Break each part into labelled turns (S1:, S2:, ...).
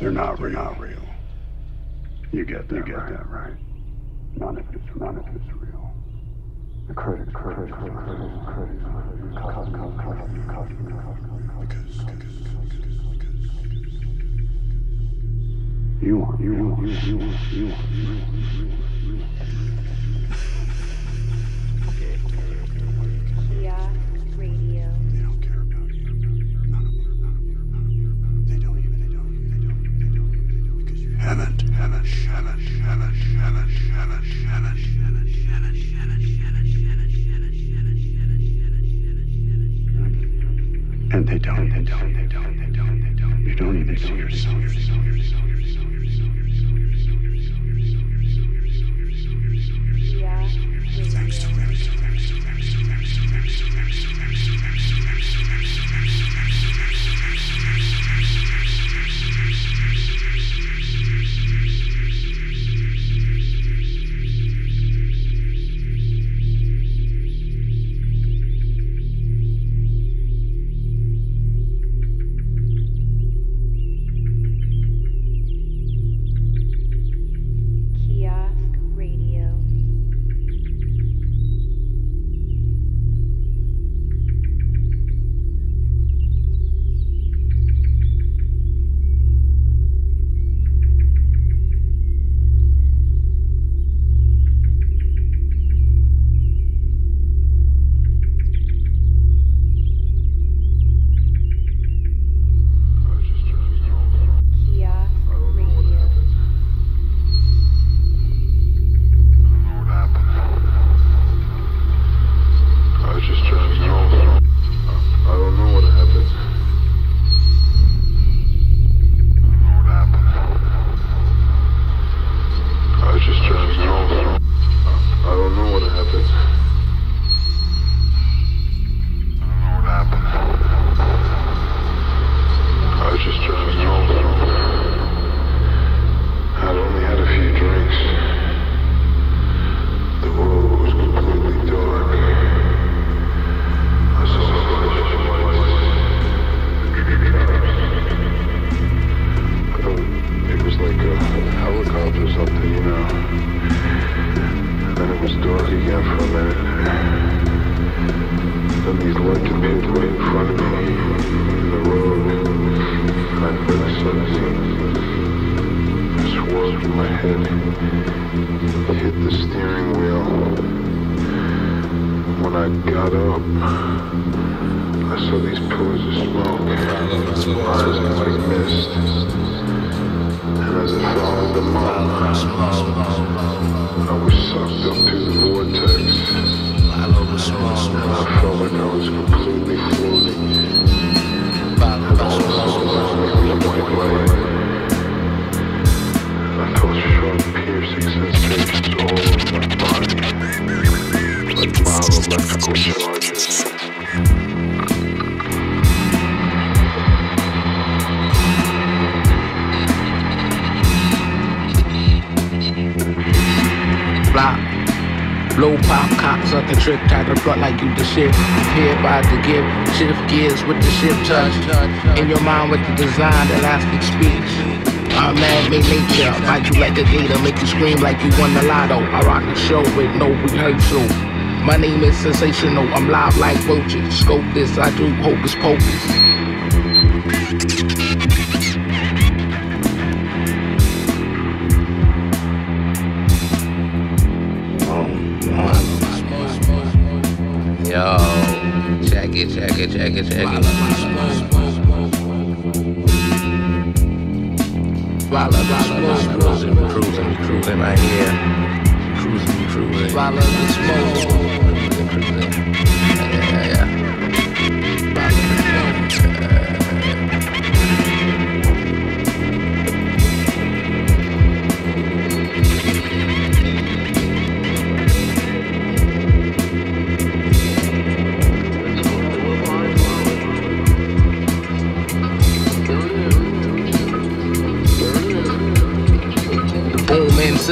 S1: They're not real. Not real. You get that, you get right. that right. None of it's none of it's real. The credit, credit, credit, credit, credit, because, because, you want, you want, you want, you want, you want, you want, you And they don't. They don't. They don't. They don't. They don't. You don't even see yourself.
S2: Kiosk
S3: shit. Here about to give, shift gears with the shift touch. In your mind with the design, elastic speech. Our man-made nature, bite you like a gator, make you scream like you won the lotto. I rock the show with no rehearsal. My name is sensational, I'm live like roaches. Scope this, I do hocus pocus. Check it, check it, check it, check it. Follow the smoke, cruising, cruising, cruising right here. Cruising, cruising. Follow the smoke. Cruising, cruising.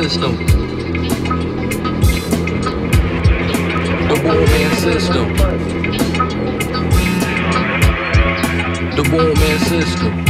S3: system. The warman system.
S2: The warman system.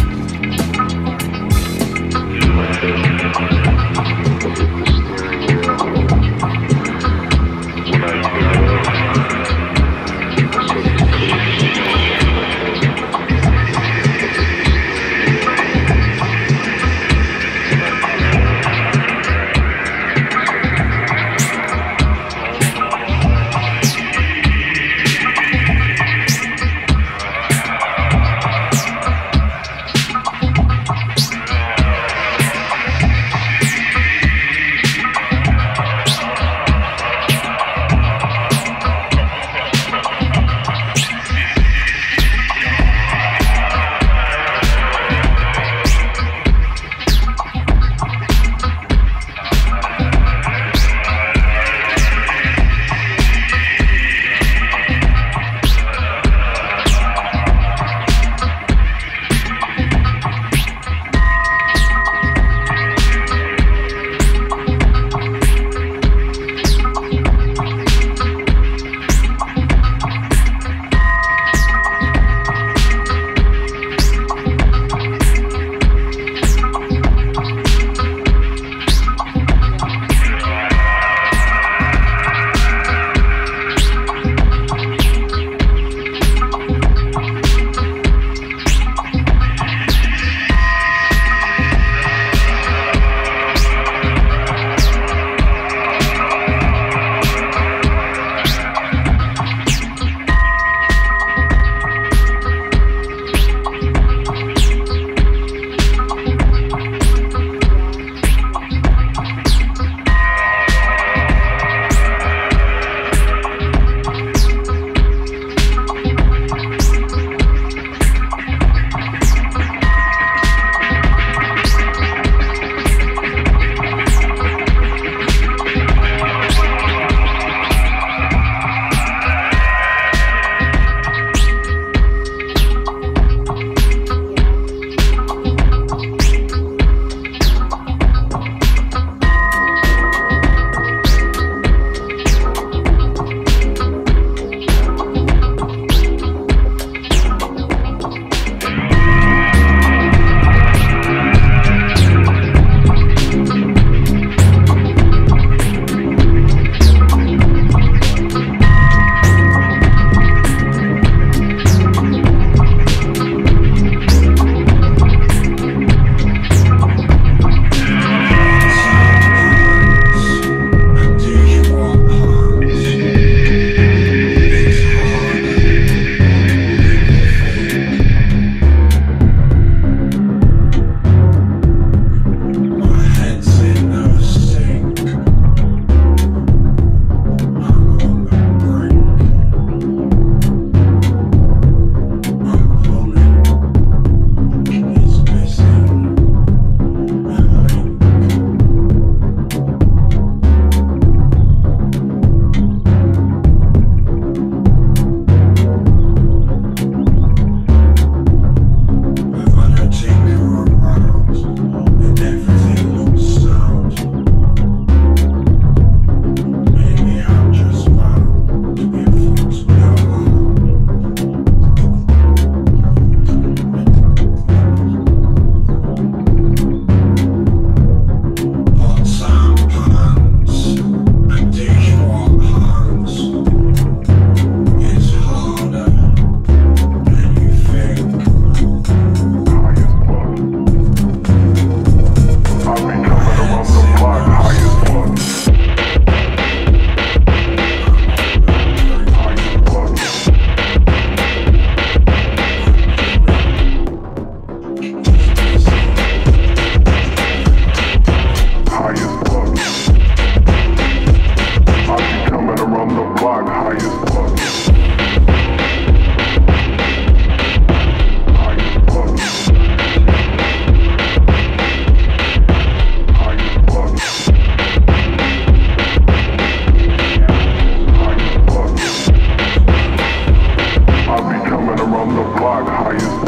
S4: blog, how you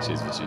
S4: 谢谢谢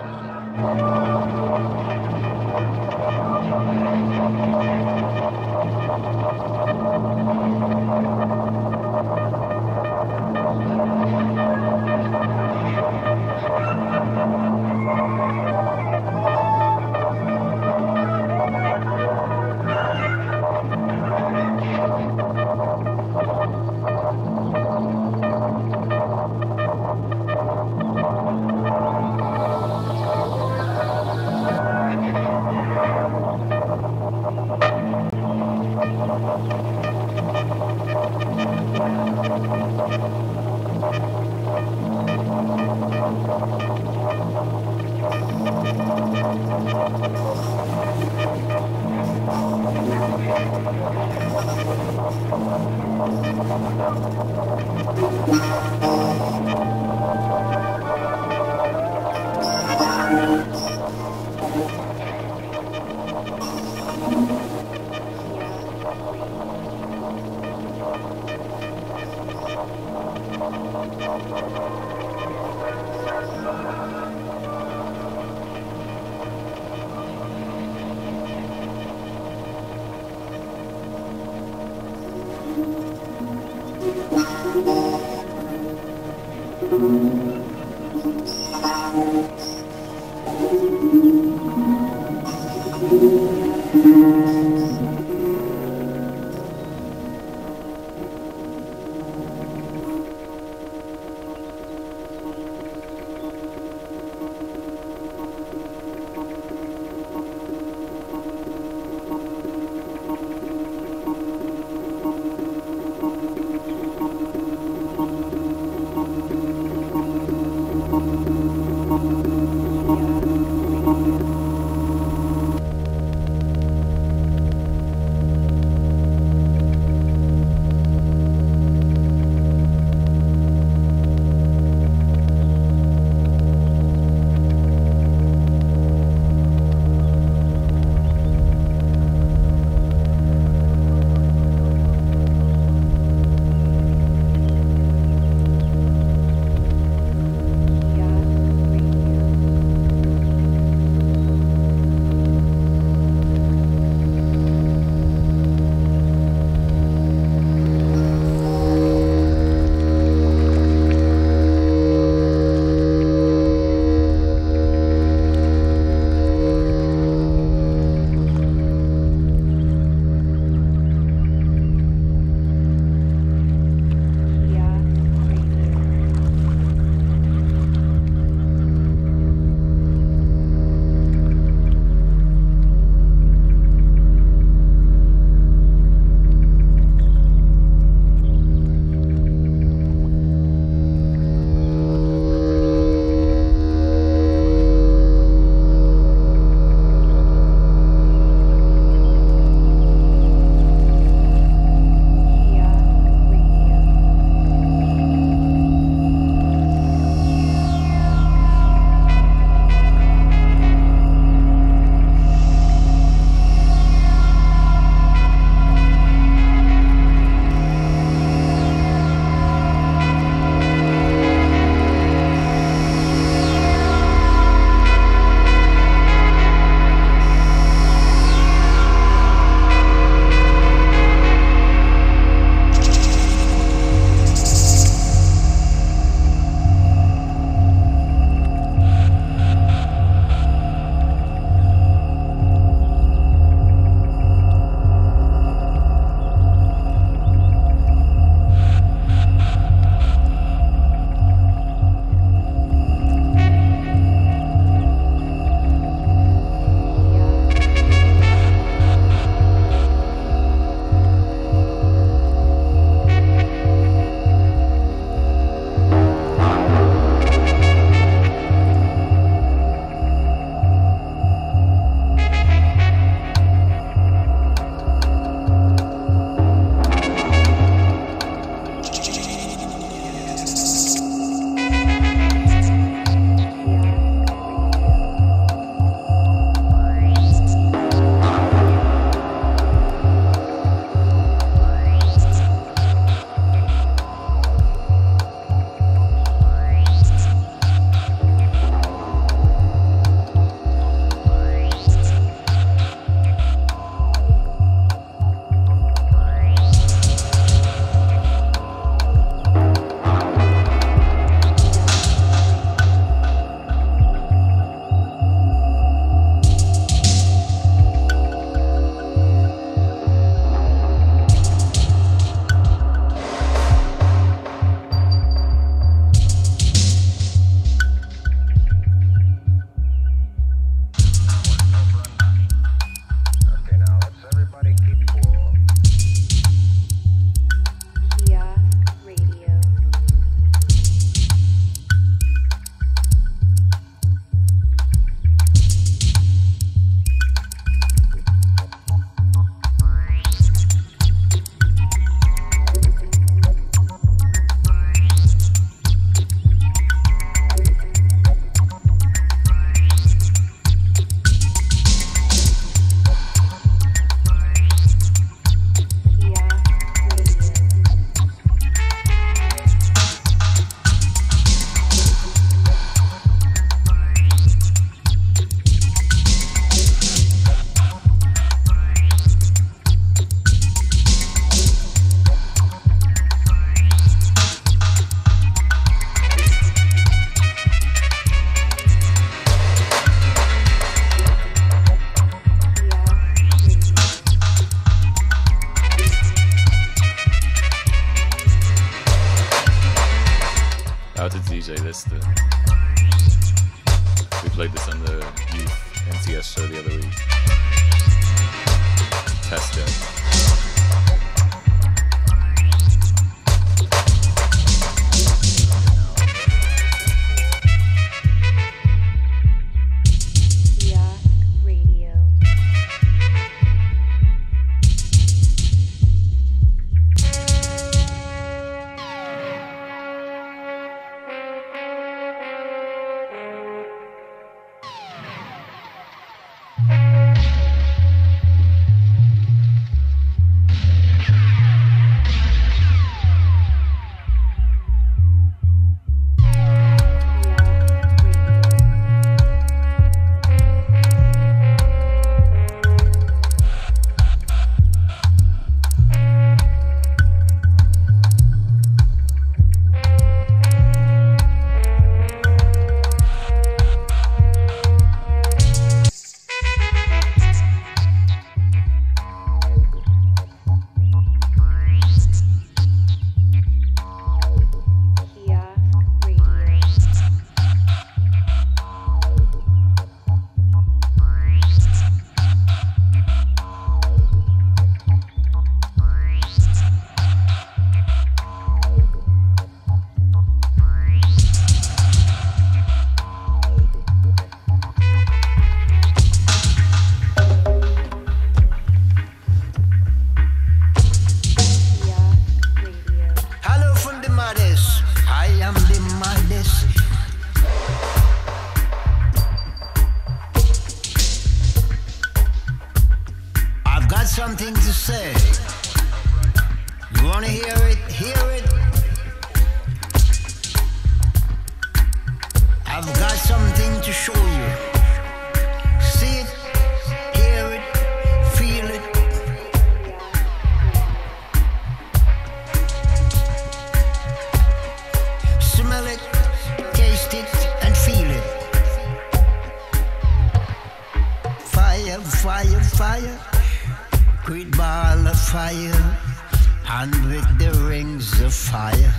S4: fire.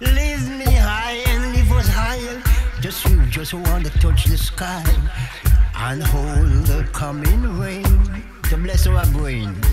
S4: Lift me high and lift us higher. Just you just want to touch the sky and hold the coming rain to bless our
S5: brains.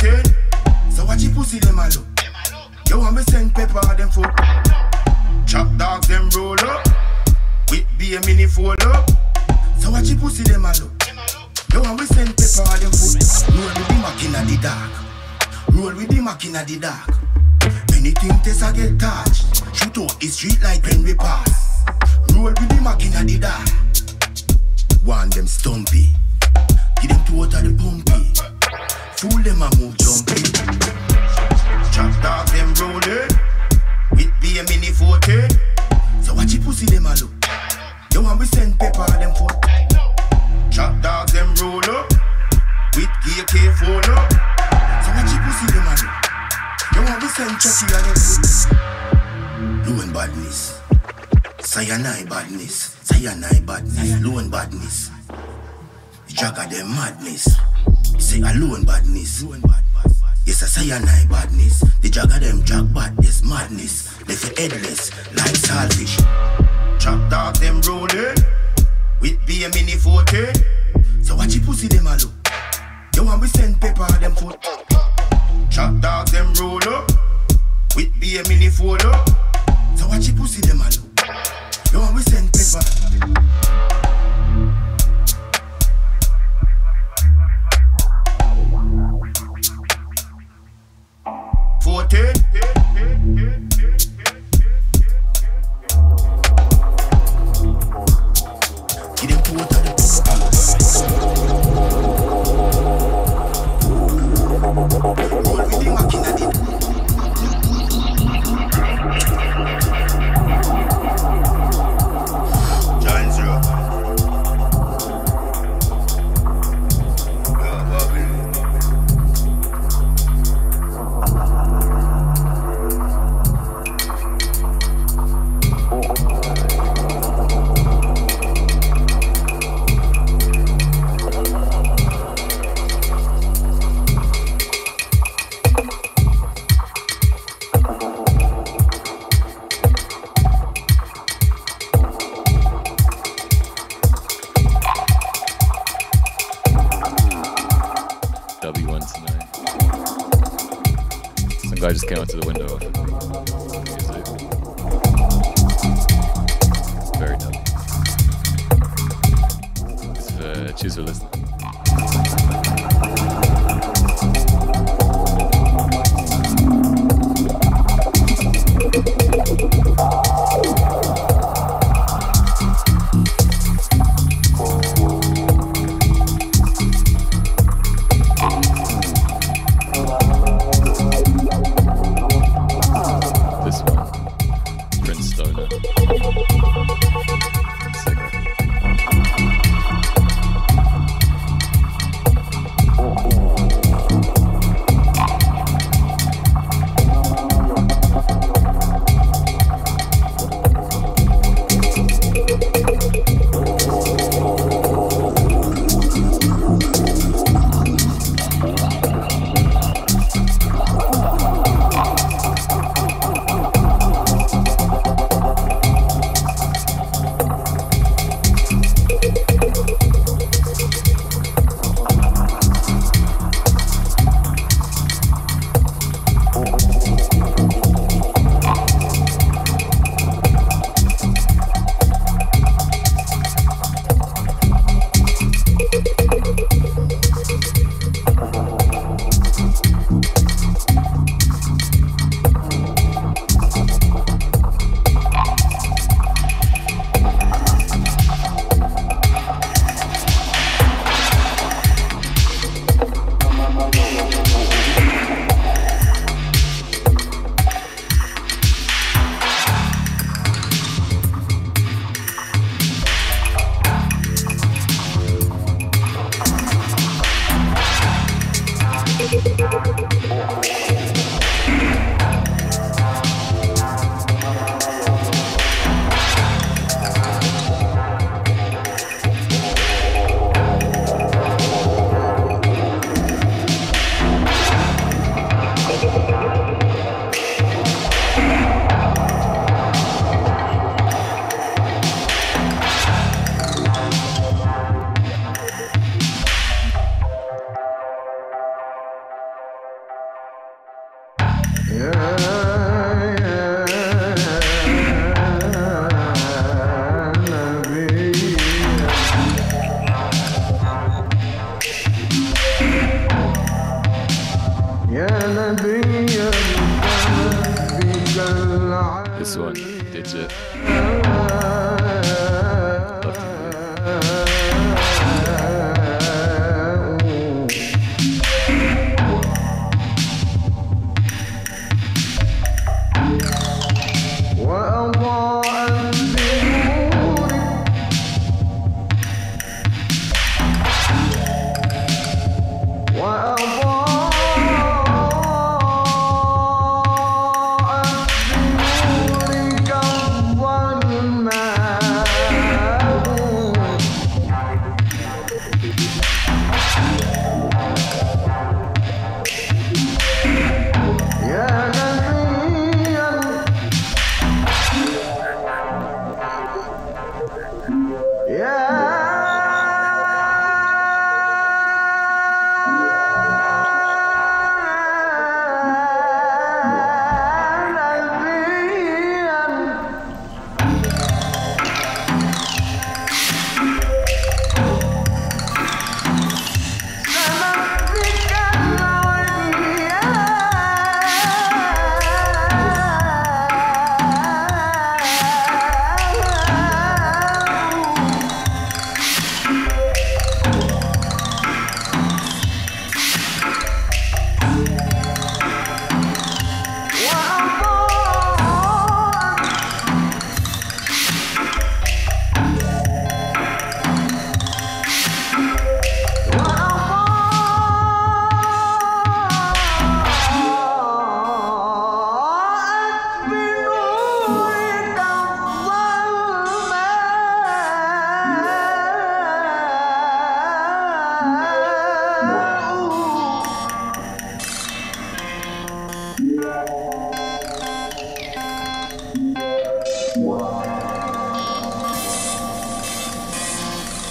S5: 14. watch the pussy them a look. Yo, want me send pepper them foot. Chop dogs them roll up. With be a mini fold up. So watch the pussy them a look. Yo, want me send pepper them foot. Roll with the Mac inna the dark. Roll with the Mac inna the dark. Anything Tessa get touched. Shoot out the street like when we pass. Roll with the Mac inna the dark. One them stumpy. Give them two out of the pumpy. Fool them a move jumpy. Chop dog them rolling. With be a mini 40. So watch the pussy them a look. Yo, want we send pepper them foot. Chop dogs them roll up. With AK phone up. So watch the pussy them a look. Yo, want we send Chucky and them and badness. Cyanide badness. Cyanide badness. Low and badness. The jagger them madness. You say alone badness. Yes, I cyanide badness. The jagger them jag badness, madness. They feel headless like saltfish. Chop dog them rolling with be a mini 40. So watch the pussy them a look. You want we send pepper them foot. Chop dog them roll up with be a mini photo. So watch the pussy them a look. You want we send pepper. Forty.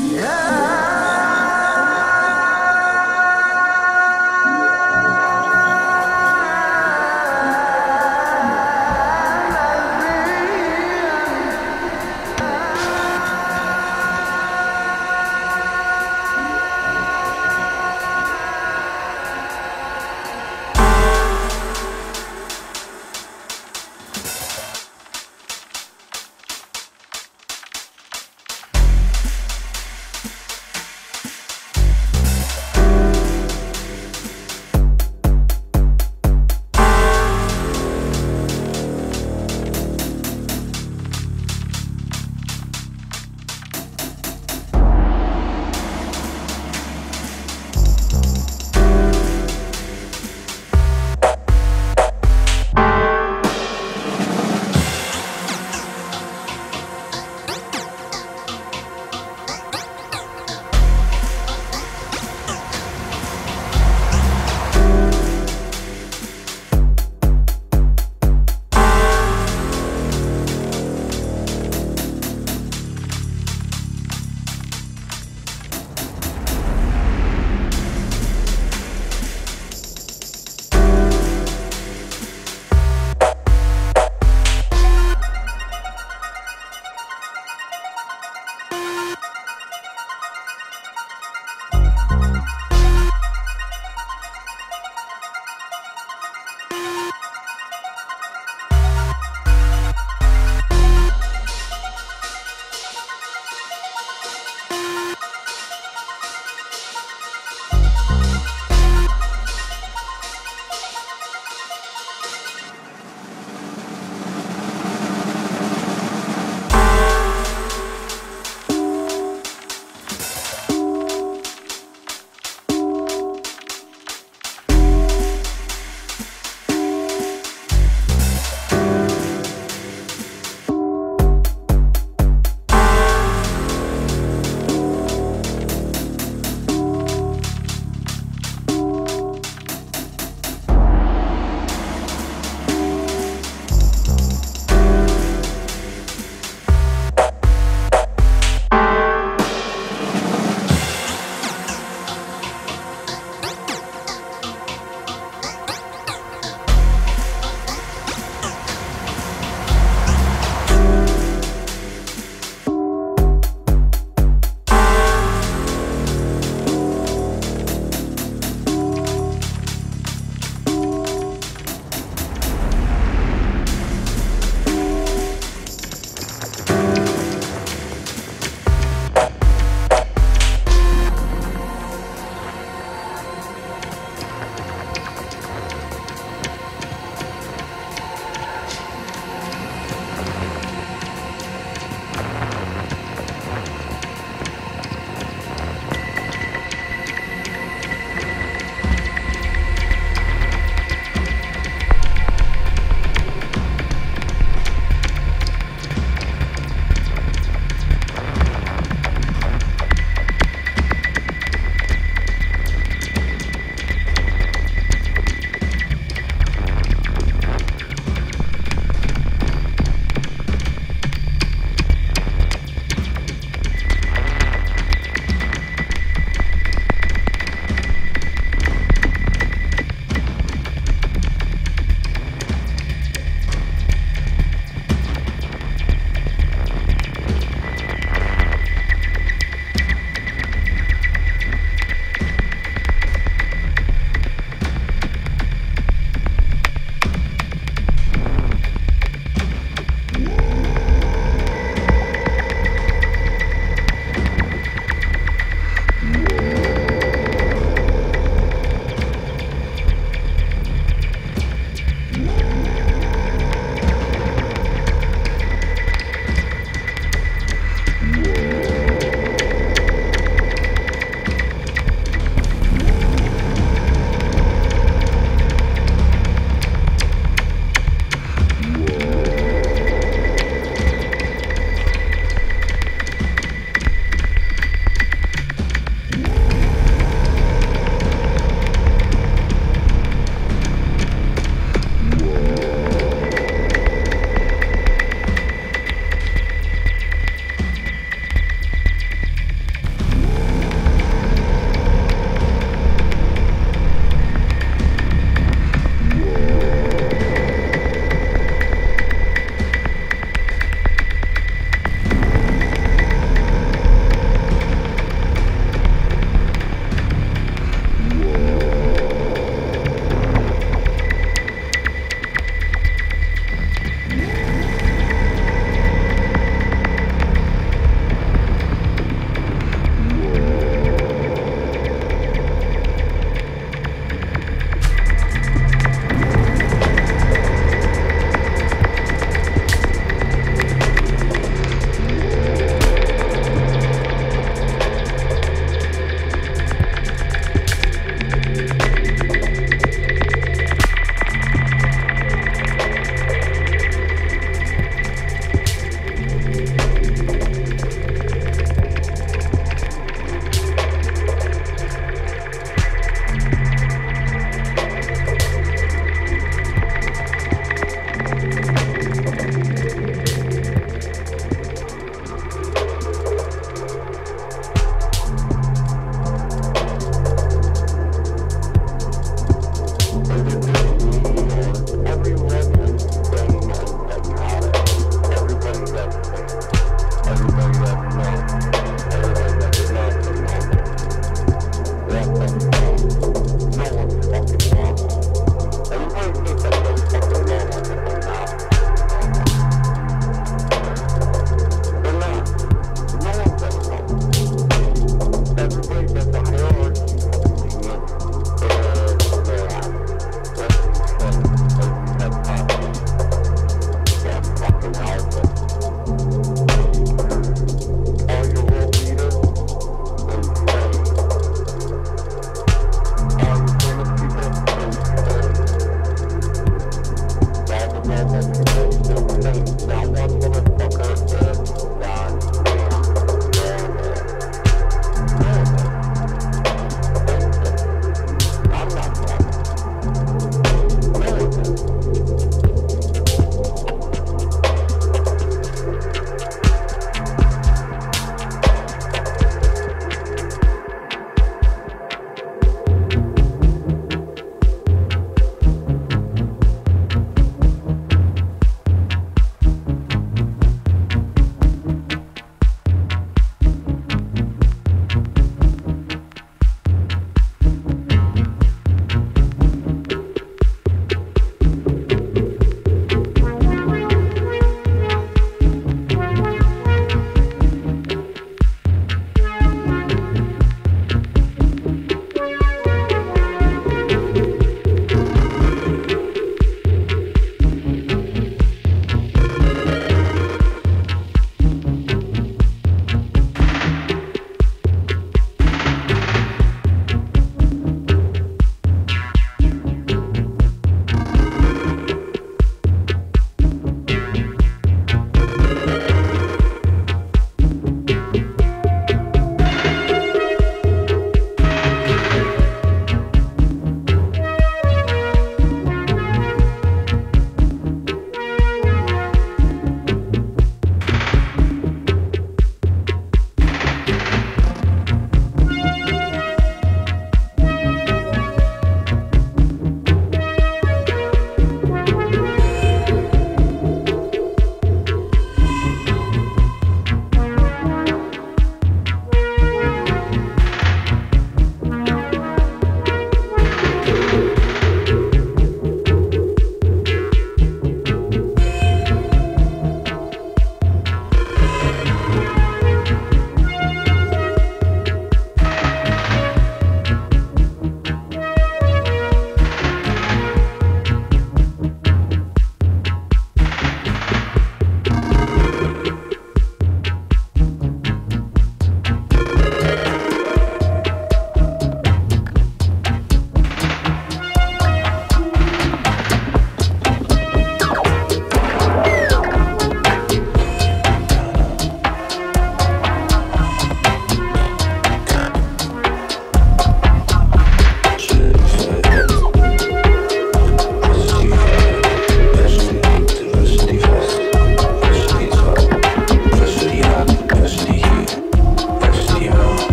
S5: Yeah.